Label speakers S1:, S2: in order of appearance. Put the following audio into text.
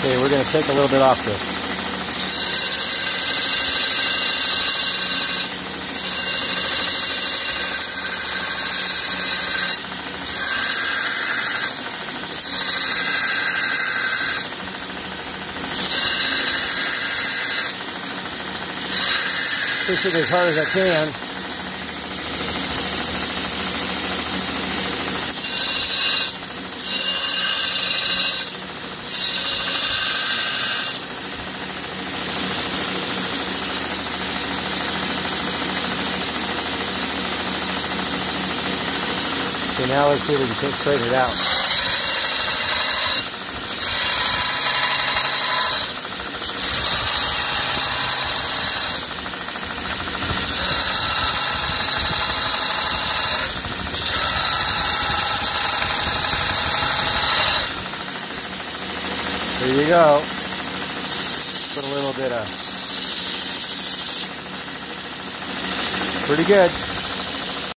S1: Okay, we're going to take a little bit off this. Push it as hard as I can. Okay, now let's see if we can straighten it out. There you go. Put a little bit of pretty good.